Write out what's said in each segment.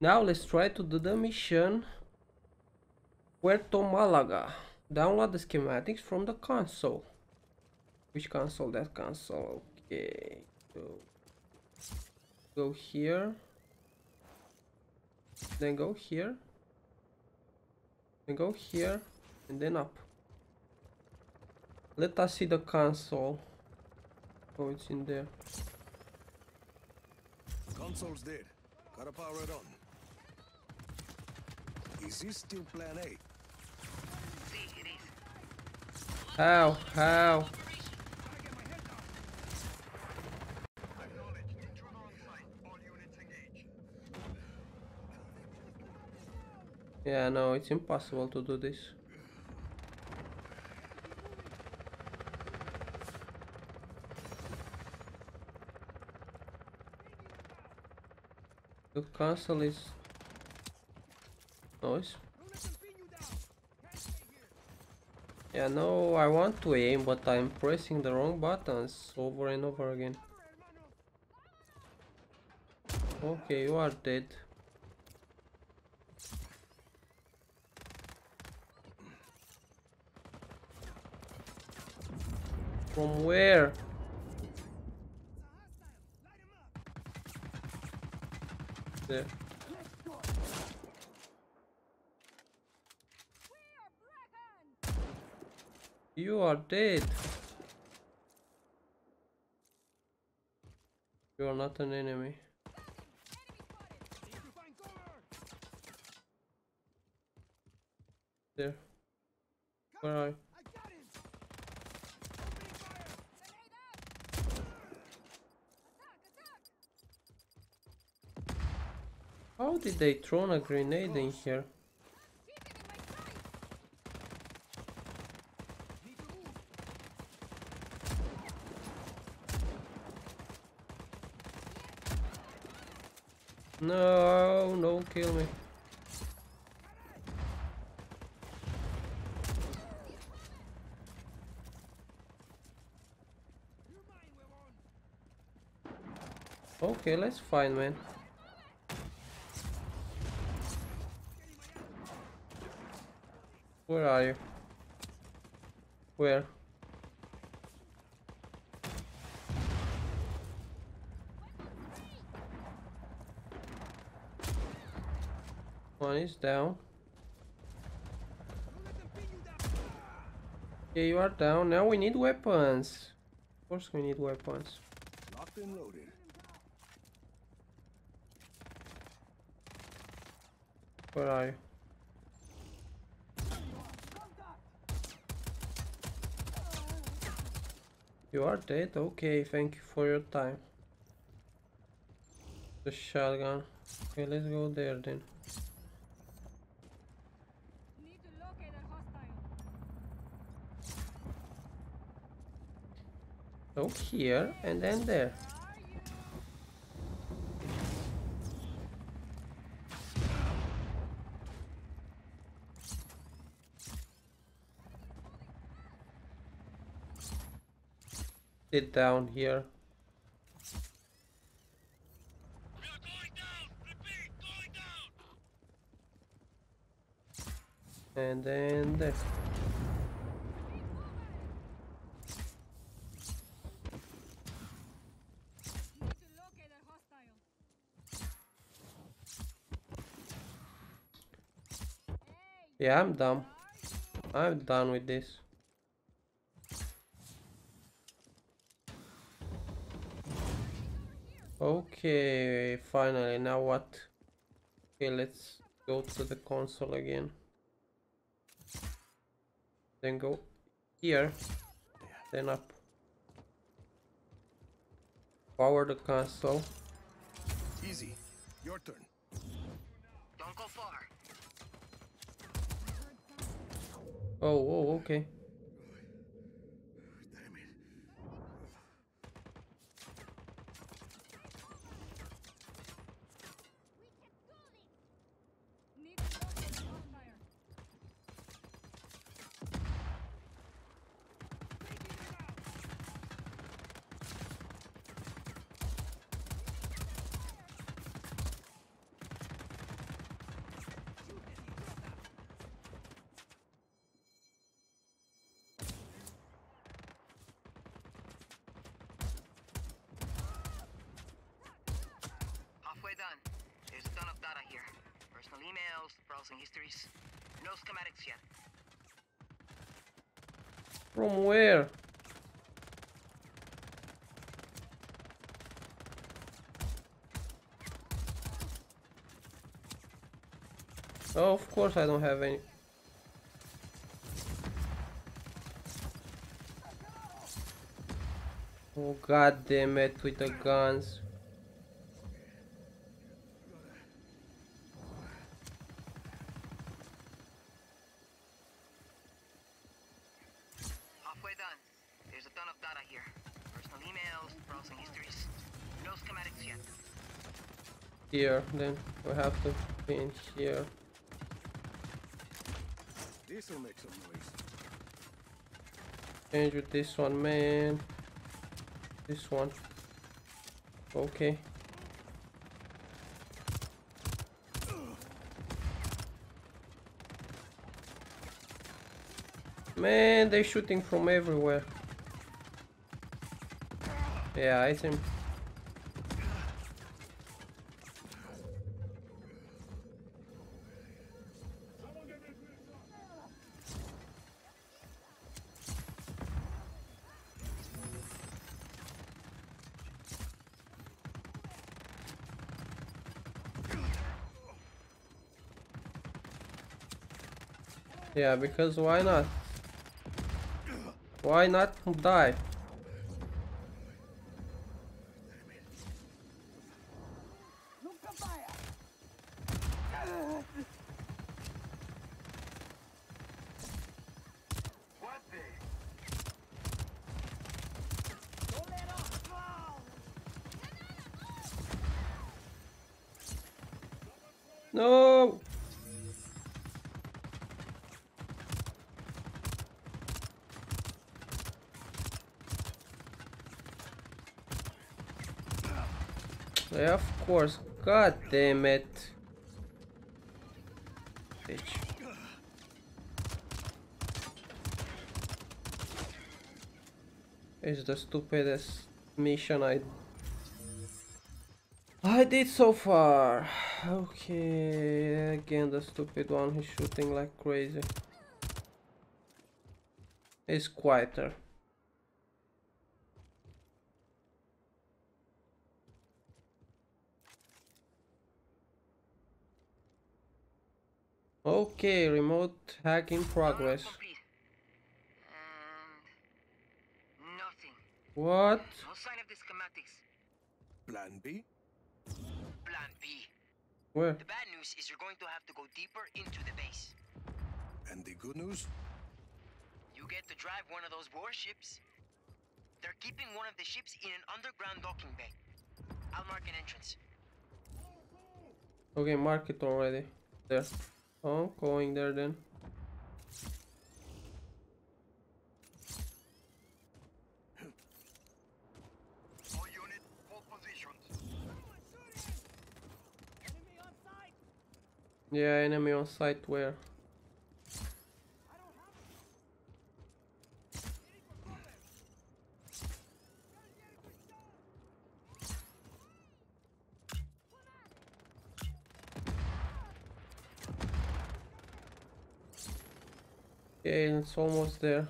Now let's try to do the mission Puerto Malaga. Download the schematics from the console. Which console? That console. Okay. Go, go here. Then go here. Then go here. And then up. Let us see the console. Oh, it's in there. Console's dead. Gotta power it on. Is this still plan A? How? How? Yeah, no, it's impossible to do this. The castle is noise. Yeah, no, I want to aim, but I'm pressing the wrong buttons over and over again. Okay, you are dead. From where? There. You are dead. You are not an enemy. There. Where are you? How did they throw a grenade in here? No, no, kill me. Okay, let's find man. Where are you? Where? Is down. Okay, you are down. Now we need weapons. Of course we need weapons. Locked and loaded. Where are you? You are dead? Okay, thank you for your time. The shotgun. Okay, let's go there then. Need to locate a hostile. Here and then there. Sit down here. And then there. Need to locate a hostile. Yeah, I'm done. I'm done with this. Okay, finally, now what? Okay, let's go to the console again. Then go here, then up. Power the console. Easy. Your turn. Don't go far. Oh, oh, okay. Browsing histories. No schematics yet. From where? Oh, of course I don't have any. Oh god damn it with the guns. Here, then we have to be in here. This'll make some noise. Change with this one, man. This one. Okay. Man, they're shooting from everywhere. Yeah, I think. Yeah, because why not? Why not die? No! Yeah, of course. God damn it. Bitch. It's the stupidest mission I I did so far. Okay, again the stupid one who's shooting like crazy. It's quieter. Okay, remote hack in progress. Download complete. And nothing. What? No sign of the schematics. Plan B? Plan B. Where? The bad news is you're going to have to go deeper into the base. And the good news? You get to drive one of those warships. They're keeping one of the ships in an underground docking bay. I'll mark an entrance. Okay, mark it already. There. Oh, going there then. Yeah, enemy on site where? Okay, it's almost there.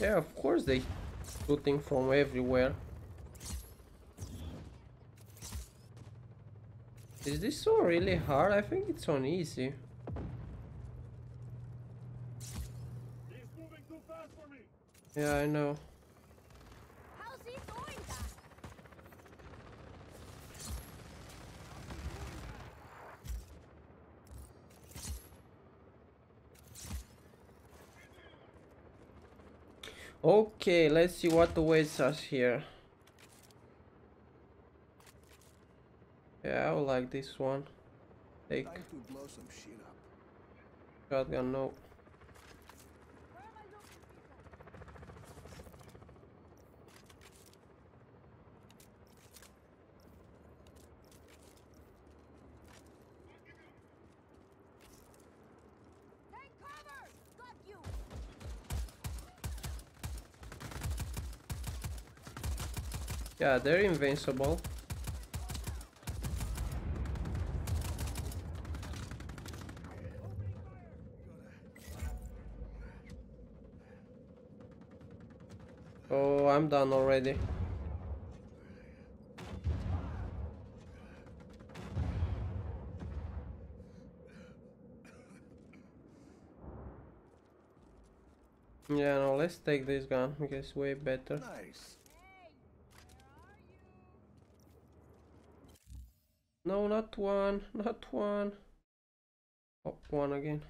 Yeah, of course they shooting from everywhere. Is this so really hard? I think it's on easy. Yeah, I know. How's he doing that? Okay, let's see what awaits us here. Yeah, I would like this one. Take Time to blow some shotgun, no. Where am I looking, people? Yeah, they're invincible. Oh, I'm done already. Yeah, no, let's take this gun because way better. Nice. No, not one, not one. Oh, one again.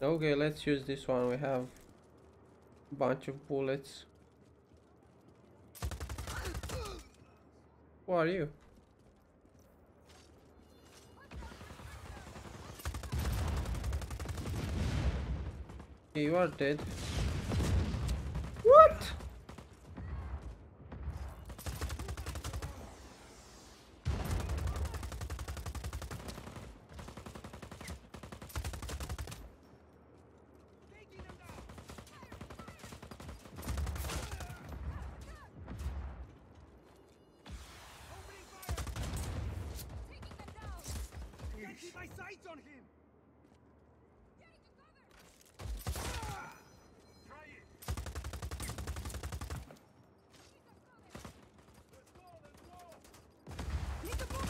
Okay, let's use this one. We have a bunch of bullets. Who are you? Okay, you are dead. What? Keep my sights on him! Try it! Need to move!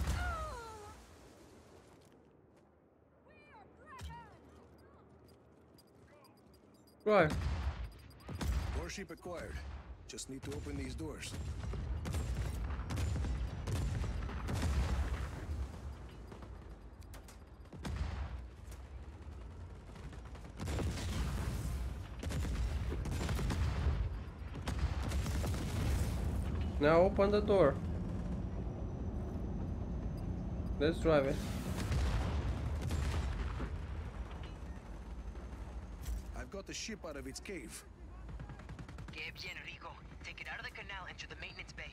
Right. Warship acquired. Just need to open these doors. Now open the door. Let's drive it. I've got the ship out of its cave. Que bien, Rico. Take it out of the canal into the maintenance bay.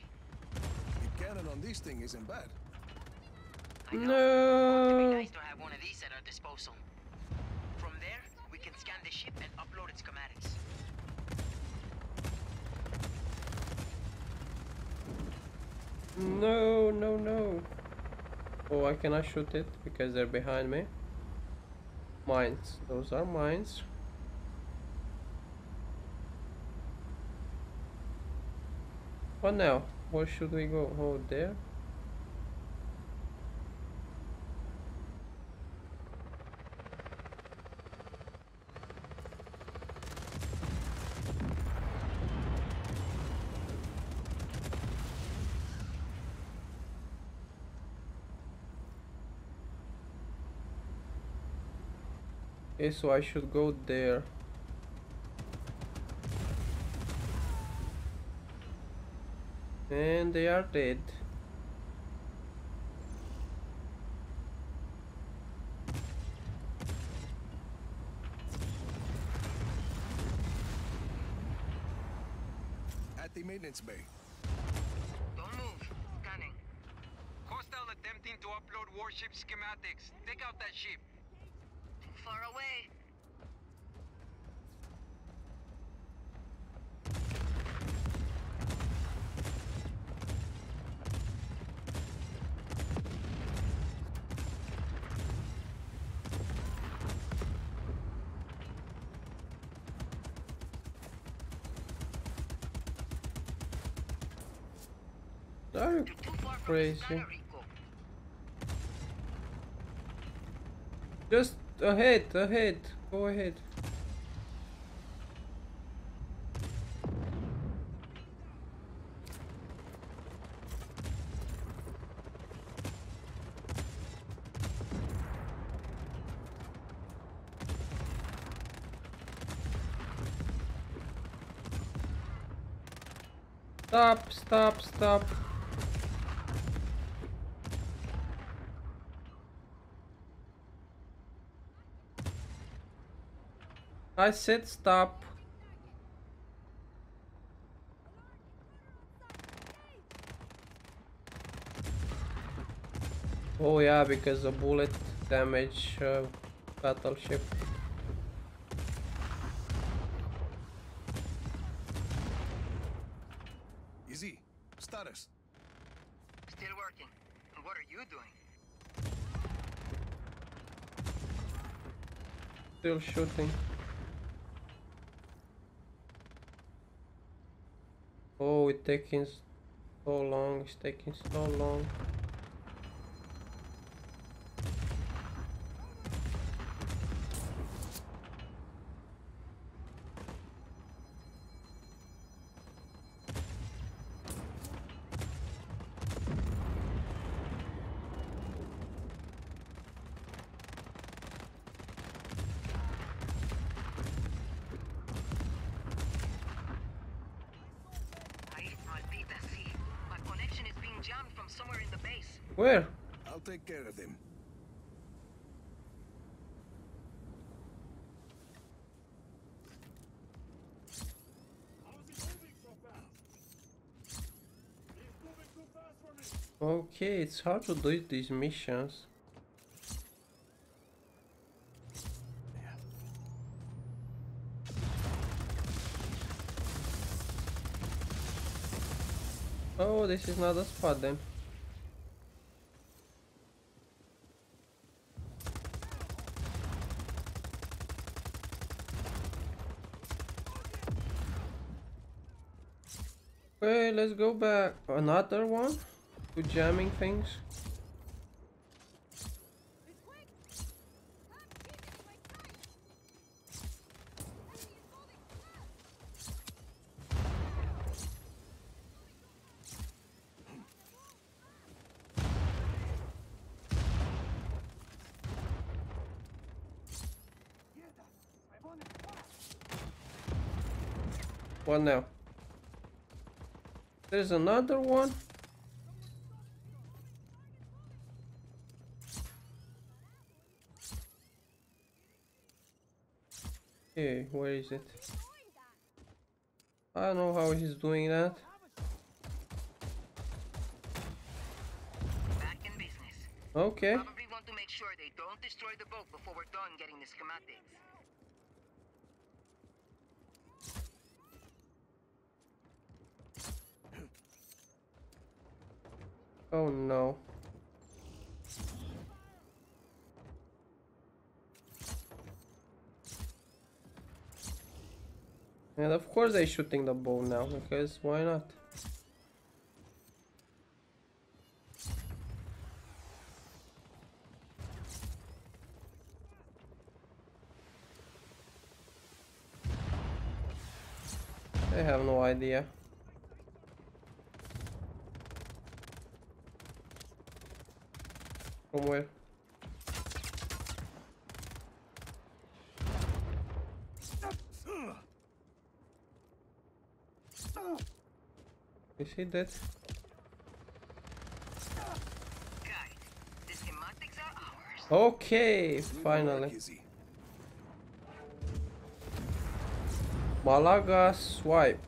The cannon on this thing isn't bad. I know. It'd No. be nice to have one of these at our disposal. From there, we can scan the ship and upload its schematics. No, no, no. Oh, I cannot shoot it because they're behind me. Mines. Those are mines. What now? Where should we go? Oh, there? Okay, so I should go there. And they are dead. At the maintenance bay. Don't move. Scanning. Hostile attempting to upload warship schematics. Take out that ship. Far away. Are you You're too far from Crazy. the scanner, Rico. just ahead, ahead, go ahead. Stop, stop, stop. I said stop. Oh yeah, because the bullet damage uh, battleship. Easy. Status. Still working. What are you doing? Still shooting. Oh, it's taking so long. It's taking so long. Ay, maldita sea. My connection is being jammed from somewhere in the base. Where? I'll take care of them. Okay, it's hard to do these missions. Oh, this is not a spot then. Okay, let's go back. Another one? To jamming things? One now? There's another one? Hey, where is it? I don't know how he's doing that. Back in business. Okay. Probably want to make sure they don't destroy the boat before we're done getting the schematics. Oh no. And of course they're shooting the bow now, because why not? I have no idea. From where? Is he dead? Guys, the schematics are ours. Okay, finally. Malaga swipe.